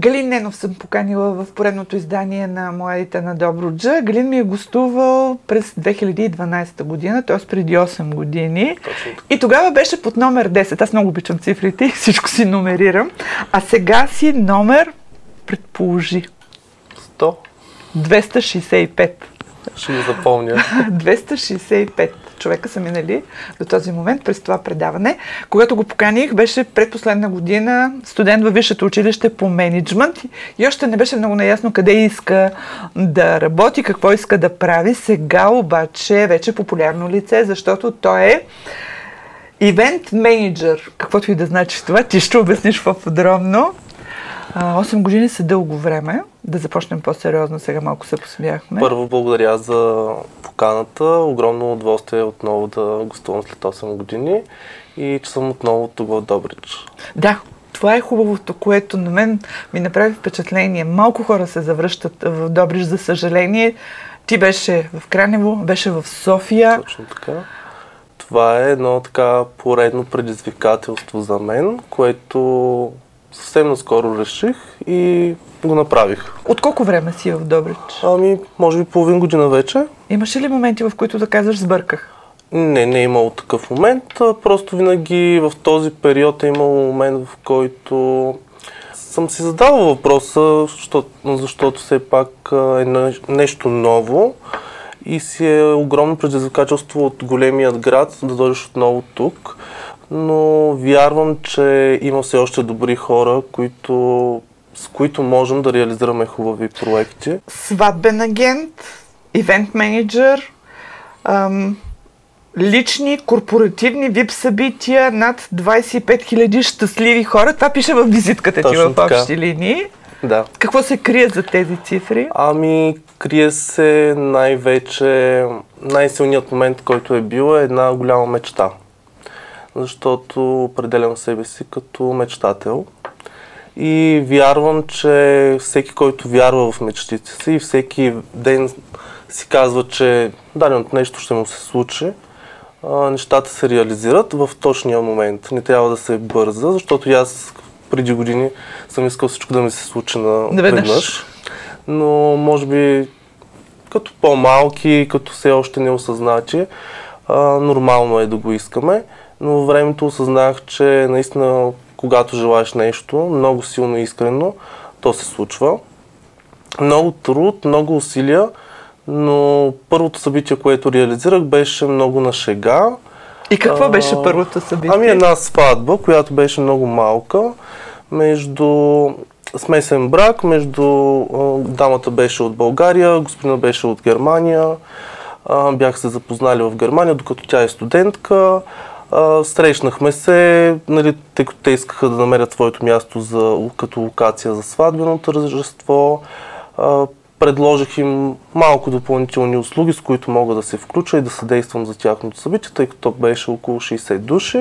Галин Ненов съм поканила в поредното издание на Младите на Добруджа. Галин ми е гостувал през 2012 година, т.е. преди 8 години. И тогава беше под номер 10. Аз много обичам цифрите и всичко си номерирам. А сега си номер, предположи. 100. 265. Ще го запомня. 265 човека са минали до този момент през това предаване. Когато го поканих, беше предпоследна година студент във Висшето училище по менеджмент и още не беше много наясно къде иска да работи, какво иска да прави. Сега обаче е вече популярно лице, защото той е Ивент менеджер, каквото и да значи това, ти ще обясниш по-подробно. 8 години са дълго време. Да започнем по-сериозно, сега малко се посмяхме. Първо благодаря за поканата. Огромно удоволствие отново да гостувам след 8 години и че съм отново тук в Добрич. Да, това е хубавото, което на мен ми направи впечатление. Малко хора се завръщат в Добрич, за съжаление. Ти беше в Кранево, беше в София. Точно така. Това е едно така поредно предизвикателство за мен, което съвсем наскоро реших и го направих. От колко време си в Добрич? Ами, може би половин година вече. Имаше ли моменти, в които да казваш сбърках? Не, не е имало такъв момент. Просто винаги в този период е имало момент, в който съм си задавал въпроса, защото, защото все пак е нещо ново и си е огромно предизвикателство от големият град да дойдеш отново тук но вярвам, че има все още добри хора, които, с които можем да реализираме хубави проекти. Сватбен агент, ивент менеджер, ам, лични, корпоративни вип събития, над 25 000 щастливи хора. Това пише в визитката ти в общи линии. Да. Какво се крие за тези цифри? Ами, крие се най-вече най-силният момент, който е бил е една голяма мечта защото определям себе си като мечтател. И вярвам, че всеки, който вярва в мечтите си и всеки ден си казва, че даденото нещо ще му се случи, нещата се реализират в точния момент. Не трябва да се бърза, защото аз преди години съм искал всичко да ми се случи на веднъж. Но може би като по-малки, като все още не осъзнати, нормално е да го искаме но времето осъзнах, че наистина, когато желаеш нещо, много силно и искрено, то се случва. Много труд, много усилия, но първото събитие, което реализирах, беше много на шега. И какво а, беше първото събитие? Ами една сватба, която беше много малка, между смесен брак, между дамата беше от България, господина беше от Германия. Бях се запознали в Германия, докато тя е студентка. А, срещнахме се, нали, тъй като те искаха да намерят своето място за, като локация за сватбеното тържество. А, предложих им малко допълнителни услуги, с които мога да се включа и да съдействам за тяхното събитие, тъй като беше около 60 души.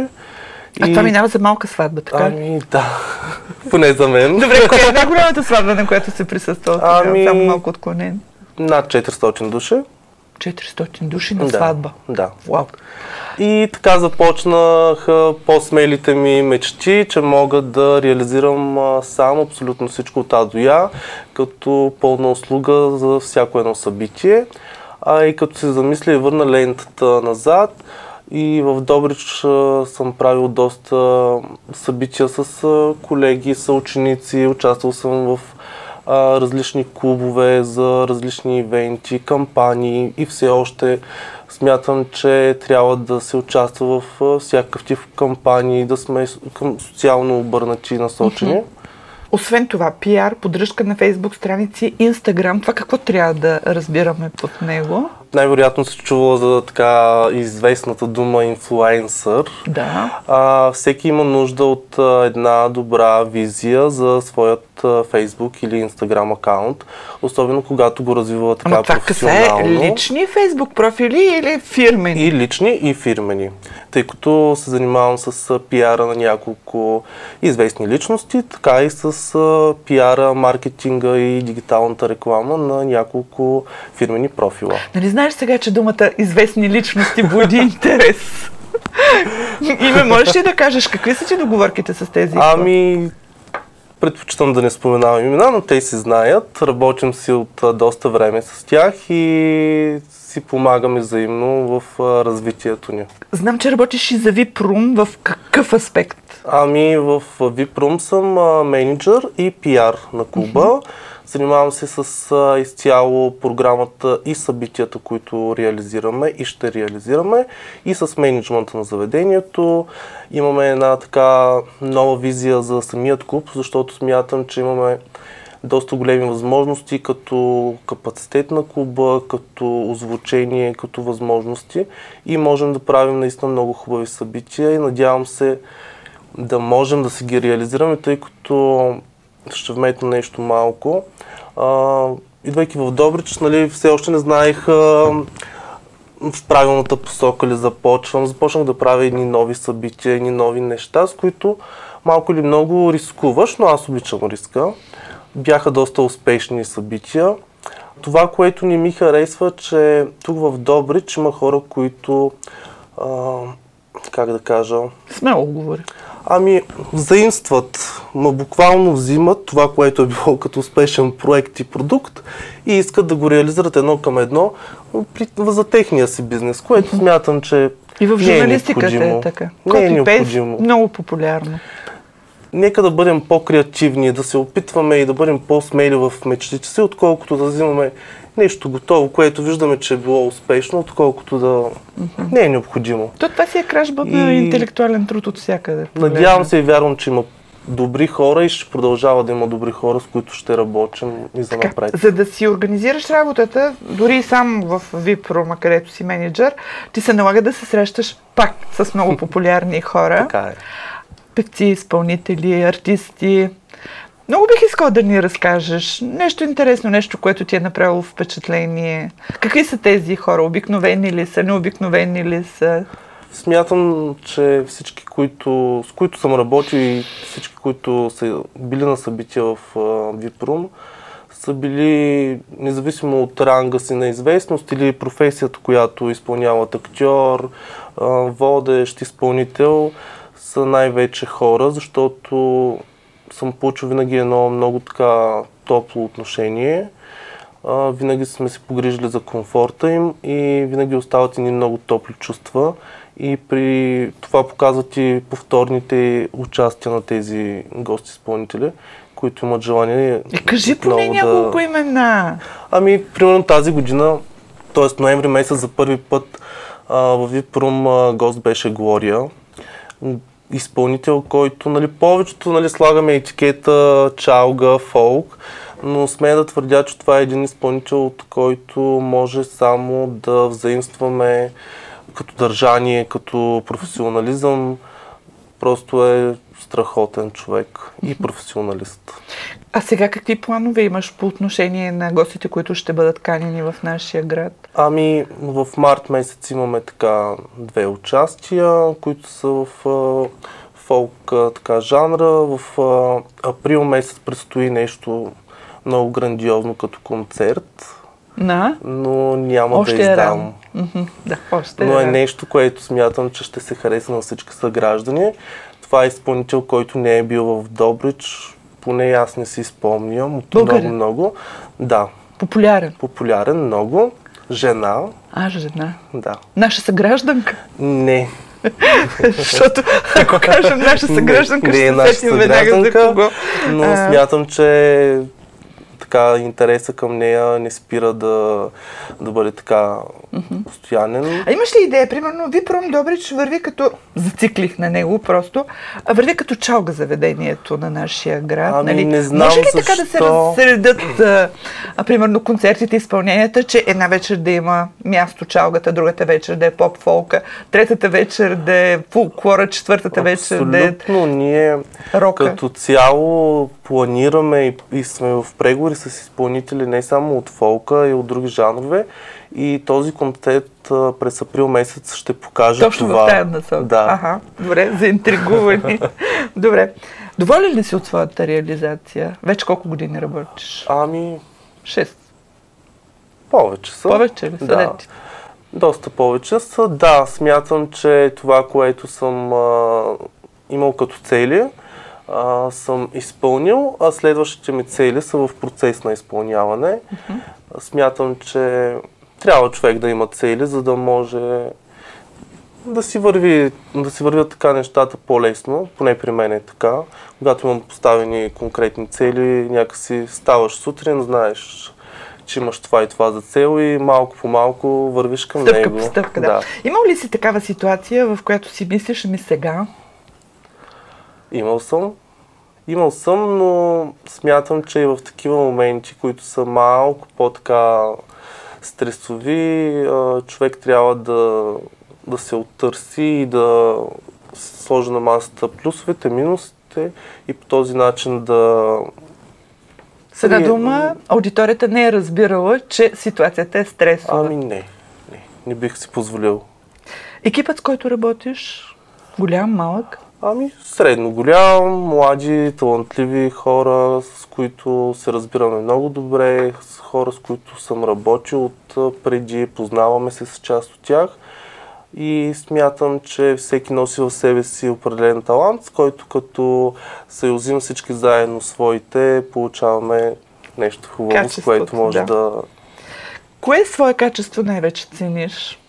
А и... това минава за малка сватба, така Ами да, поне за мен. Добре, коя е най-голямата сватба, на която се присъства? Ами... Само малко отклонен. Над 400 души. 400 души на сватба? Да. Вау. И така започнаха по-смелите ми мечти, че мога да реализирам сам абсолютно всичко от А до Я, като пълна услуга за всяко едно събитие. А и като се замисля и върна лентата назад, и в Добрич съм правил доста събития с колеги, съученици, участвал съм в различни клубове за различни ивенти, кампании и все още смятам, че трябва да се участва в всякакъв тип кампании, да сме към социално обърнати насочени. Mm-hmm. Освен това, пиар, поддръжка на фейсбук страници, инстаграм, това какво трябва да разбираме под него? Най-вероятно се чувала за така известната дума инфлуенсър. Да. А, всеки има нужда от а, една добра визия за своят а, Facebook или Instagram акаунт, особено когато го развива така Ама това. Това лични Facebook профили или фирмени? И лични, и фирмени. Тъй като се занимавам с пиара на няколко известни личности, така и с пиара, маркетинга и дигиталната реклама на няколко фирмени профила. Нали знаеш сега, че думата известни личности буди интерес? Име, можеш ли да кажеш какви са ти договорките с тези? Ами, Предпочитам да не споменавам имена, но те си знаят. Работим си от доста време с тях и си помагаме взаимно в развитието ни. Знам, че работиш и за Випрум. В какъв аспект? Ами в Viprum съм менеджер и пиар на клуба. Занимавам се с а, изцяло програмата и събитията, които реализираме и ще реализираме, и с менеджмента на заведението. Имаме една така нова визия за самият клуб, защото смятам, че имаме доста големи възможности като капацитет на клуба, като озвучение, като възможности и можем да правим наистина много хубави събития и надявам се да можем да си ги реализираме, тъй като ще вметна нещо малко. А, идвайки в Добрич, нали, все още не знаех а, в правилната посока ли започвам. Започнах да правя едни нови събития, едни нови неща, с които малко или много рискуваш, но аз обичам риска. Бяха доста успешни събития. Това, което не ми харесва, че тук в Добрич има хора, които, а, как да кажа, Смело говори. Ами, заимстват, ма буквално взимат това, което е било като успешен проект и продукт и искат да го реализират едно към едно при, за техния си бизнес, което смятам, че И в е журналистиката е, необходимо. така. Не е необходимо. много популярно. Нека да бъдем по-креативни, да се опитваме и да бъдем по-смели в мечтите си, отколкото да взимаме нещо готово, което виждаме, че е било успешно, отколкото да не е необходимо. То това си е кражба на И- интелектуален труд от всякъде. Надявам се и вярвам, че има добри хора и ще продължава да има добри хора, с които ще работим и за Така, напред. за да си организираш работата, дори и сам в Випрома, където си менеджер, ти се налага да се срещаш пак с много популярни хора. Така е. Певци, изпълнители, артисти. Много бих искала да ни разкажеш нещо интересно, нещо, което ти е направило впечатление. Какви са тези хора? Обикновени ли са, необикновени ли са? Смятам, че всички, които, с които съм работил и всички, които са били на събития в Випрум, са били, независимо от ранга си на известност или професията, която изпълняват актьор, водещ, изпълнител, са най-вече хора, защото съм получил винаги едно много така топло отношение. А, винаги сме се погрижили за комфорта им и винаги остават ни много топли чувства. И при това показват и повторните участия на тези гости-изпълнители, които имат желание. Е, кажи поне няколко имена. Ами, примерно тази година, т.е. ноември месец за първи път а, в Випрум гост беше Глория. Изпълнител, който нали, повечето нали, слагаме етикета чалга, фолк, но смея да твърдя, че това е един изпълнител, от който може само да взаимстваме като държание, като професионализъм. Просто е страхотен човек и професионалист. А сега какви планове имаш по отношение на гостите, които ще бъдат канени в нашия град? Ами, в март месец имаме така две участия, които са в фолк така, жанра. В април месец предстои нещо много грандиозно като концерт, На? но няма Още да е издам. Мгм, Да, още Но е рано. нещо, което смятам, че ще се хареса на всички съграждани. Това е изпълнител, който не е бил в Добрич, поне аз не си спомням. От Българин? много, много. Да, Популярен. популярен, много. Жена, А, жена. да. Наша съгражданка. Не, Защото ако кажем наша съгражданка, не ще е се наша сетим веднага за съгражданка, кого. но А. смятам, че така интереса към нея не спира да, да бъде така постоянен. А имаш ли идея, примерно, Випром Добрич върви като, зациклих на него просто, върви като чалга заведението на нашия град. Ами, нали? не знам Може ли така да се защо. разсредят, а, а, примерно, концертите, изпълненията, че една вечер да има място чалгата, другата вечер да е поп-фолка, третата вечер да е фулклора, четвъртата вечер да е Абсолютно, ние рока? като цяло планираме и, и сме в преговори с изпълнители не само от фолка и от други жанрове. И този концерт през април месец ще покаже Точно това. в тази насока. Да. Ага, добре, заинтригувани. добре. Доволен ли си от своята реализация? Вече колко години работиш? Ами, Шест. повече са. Повече ли са? Да. Дети? Доста повече са. Да, смятам, че това, което съм а, имал като цели, а, съм изпълнил, а следващите ми цели са в процес на изпълняване. Mm-hmm. Смятам, че трябва човек да има цели, за да може да си, върви, да си вървят така нещата по-лесно, поне при мен е така. Когато имам поставени конкретни цели, някакси ставаш сутрин, знаеш, че имаш това и това за цел и малко по малко вървиш към стъпка него. По стъпка, да. да. Имал ли си такава ситуация, в която си мислиш ми сега? Имал съм. Имал съм, но смятам, че и в такива моменти, които са малко по-така стресови, човек трябва да, да се оттърси и да сложи на масата плюсовете, минусите и по този начин да... С една дума, аудиторията не е разбирала, че ситуацията е стресова. Ами не, не, не бих си позволил. Екипът, с който работиш, голям, малък? Ами, средно голям, млади, талантливи хора, с които се разбираме много добре, с хора, с които съм работил от преди, познаваме се с част от тях и смятам, че всеки носи в себе си определен талант, с който като съюзим всички заедно своите, получаваме нещо хубаво, с което може да. да... Кое свое качество най-вече цениш?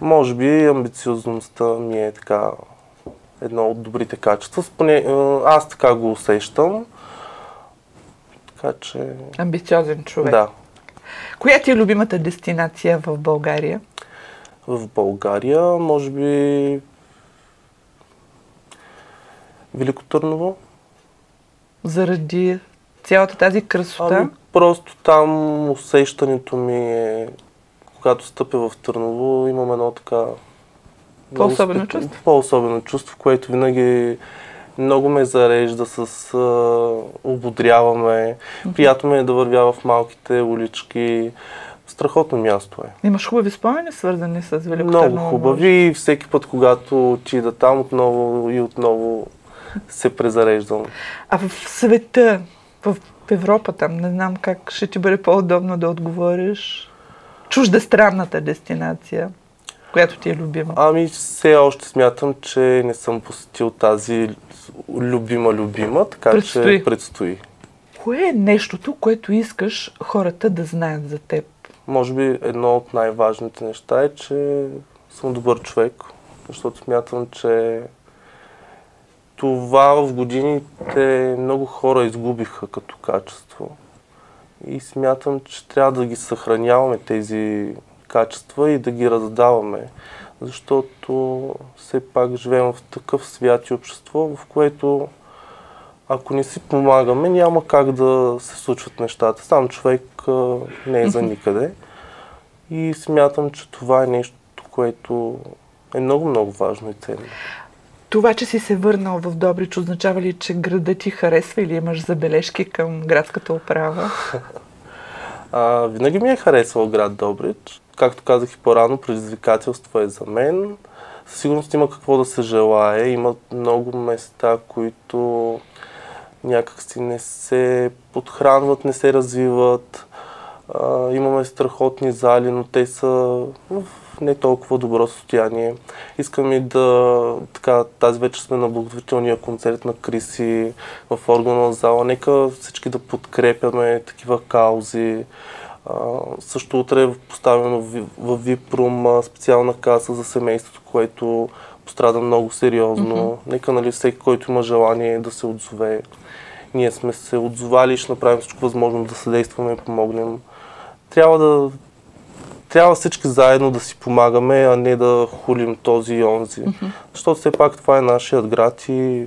Може би амбициозността ми е така едно от добрите качества. Поне, аз така го усещам. Така че... Амбициозен човек. Да. Коя ти е любимата дестинация в България? В България, може би... Велико Търново. Заради цялата тази красота? Ами, просто там усещането ми е, когато стъпя в Търново, имам едно така по-особено чувство? По-особено чувство, което винаги много ме зарежда с а, ободряваме. Приятно ме е да вървя в малките улички. Страхотно място е. Имаш хубави спомени, свързани с Велико Много хубави. и Всеки път, когато отида там, отново и отново се презареждам. А в света, в Европа там, не знам как ще ти бъде по-удобно да отговориш. Чуждестранната дестинация която ти е любима? Ами все още смятам, че не съм посетил тази любима-любима, така предстои. че предстои. Кое е нещото, което искаш хората да знаят за теб? Може би едно от най-важните неща е, че съм добър човек, защото смятам, че това в годините много хора изгубиха като качество. И смятам, че трябва да ги съхраняваме тези качества и да ги раздаваме. Защото все пак живеем в такъв свят и общество, в което ако не си помагаме, няма как да се случват нещата. Сам човек а, не е за никъде. И смятам, че това е нещо, което е много-много важно и ценно. Това, че си се върнал в Добрич, означава ли, че градът ти харесва или имаш забележки към градската управа? а, винаги ми е харесвал град Добрич както казах и по-рано, предизвикателство е за мен. Със сигурност има какво да се желае. Има много места, които някакси не се подхранват, не се развиват. А, имаме страхотни зали, но те са в не толкова добро състояние. Искам и да, така, тази вечер сме на благотворителния концерт на Криси в органа зала. Нека всички да подкрепяме такива каузи. А, също утре е поставено в, Випрум специална каса за семейството, което пострада много сериозно. Mm-hmm. Нека нали, всеки, който има желание да се отзове. Ние сме се отзовали ще направим всичко възможно да съдействаме и помогнем. Трябва да трябва всички заедно да си помагаме, а не да хулим този и онзи. Mm-hmm. Защото все пак това е нашият град и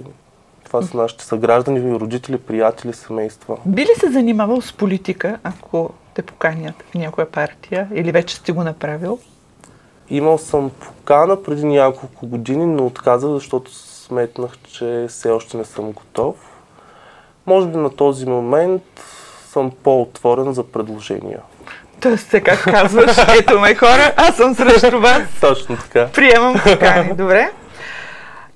това са нашите съграждани, родители, приятели, семейства. Би ли се занимавал с политика, ако те поканят в някоя партия или вече сте го направил? Имал съм покана преди няколко години, но отказах, защото сметнах, че все още не съм готов. Може би на този момент съм по-отворен за предложения. Тоест, сега казваш, ето ме хора, аз съм срещу вас. Точно така. Приемам покани. Добре.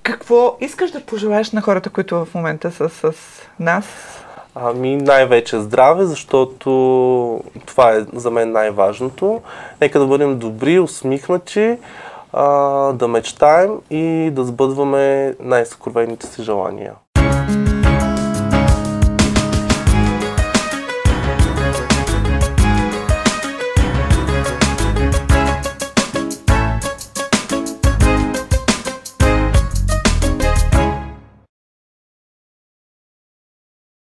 Какво искаш да пожелаеш на хората, които в момента са с нас? Ами най-вече здраве, защото това е за мен най-важното. Нека да бъдем добри, усмихнати, а, да мечтаем и да сбъдваме най-съкровените си желания.